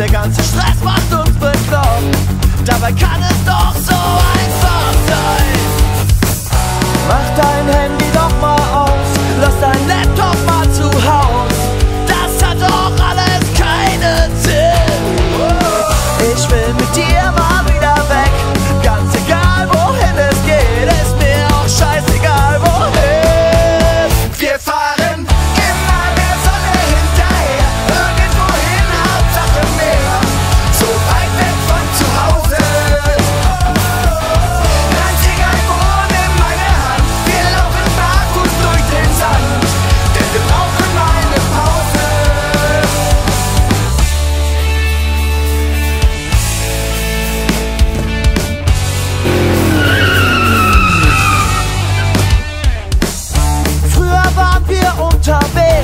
der ganze Stress macht uns bekloppt. Dabei kann es doch sein.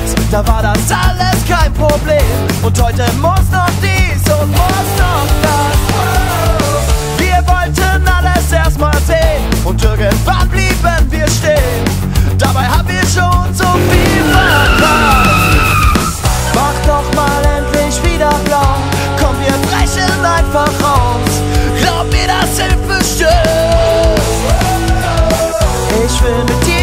damals, da war das alles kein Problem. Und heute muss noch dies und muss noch das. Wir wollten alles erstmal sehen und irgendwann blieben wir stehen. Dabei haben wir schon so viel verpasst. Mach doch mal endlich wieder blau. Komm, wir brechen einfach raus. Glaub mir, das hilft bestimmt. Ich will mit dir.